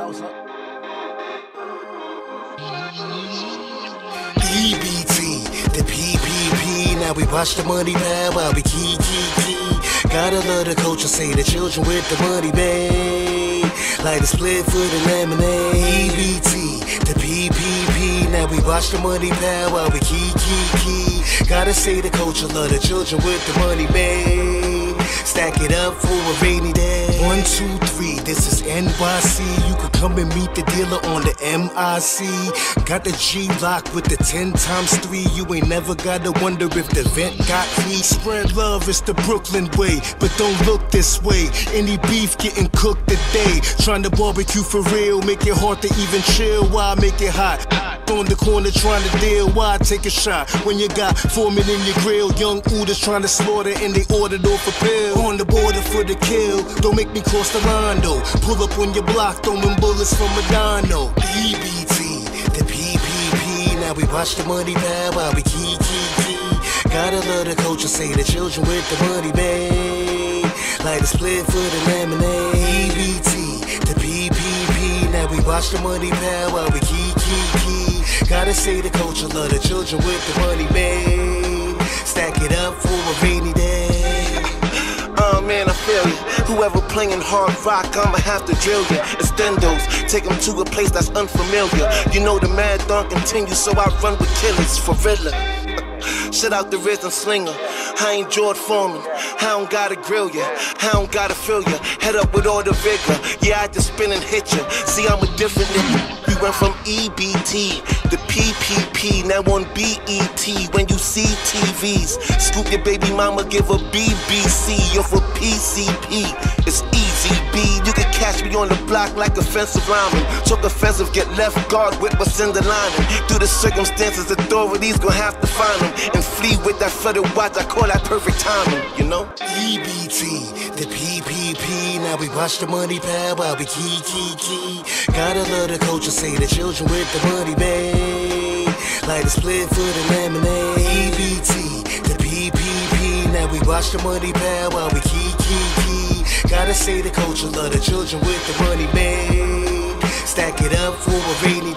up. The PPP. Now we watch the money man while we key, key, key. Gotta love the culture, say the children with the money, babe. Like a split for the lemonade. EBT, the PPP. Now we watch the money pal while we key, key, key. Gotta say the culture, love the children with the money, babe. Stack it up for a rainy day. One, two, three, this is NYC. You could come and meet the dealer on the MIC. Got the G lock with the 10 times 3. You ain't never gotta wonder if the vent got key. Spread love, it's the Brooklyn way. But don't look this way. Any beef getting cooked today. Trying to barbecue for real, make it hard to even chill. Why make it hot? On the corner trying to deal, why take a shot? When you got foreman in your grill, young Udas trying to slaughter and they ordered off a pill. On the border for the kill, don't make me cross the line though. Pull up on your block, throwing bullets from a dino. The EBT, the PPP, now we watch the money pal while we key, key, key. Gotta love the culture, say the children with the money, babe. Like a split for the lemonade. EBT, the PPP, now we watch the money pal while we key, key, key. Gotta say the culture, love the children with the money, babe. Stack it up for a rainy day. Whoever playing hard rock, I'ma have to drill ya. Extendos, take them to a place that's unfamiliar. You know the mad marathon continues, so I run with killers for real. Shut out the rhythm slinger. I ain't George Foreman. I don't gotta grill ya. I don't gotta fill ya. Head up with all the vigor. Yeah, I just spin and hit ya. See, I'm a different nigga. We went from EBT to PPP, now on BET. When you see TVs, scoop your baby mama, give her BBC. You're for PCP. It's easy, B. You can catch me on the block like offensive lineman. Talk offensive, get left guard with what's in the lining. Through the circumstances, authorities gon' have to find them and flee with that flooded watch. I call that perfect timing, you know? EBT, the PPP. Now we watch the money pal while we key, key, key. Gotta love the culture, say the children with the money, babe. Like a split for the lemonade. EBT, the PPP. Now we watch the money pal while we key, key, key. Gotta say the culture, love the children with the money, babe. Stack it up for a rainy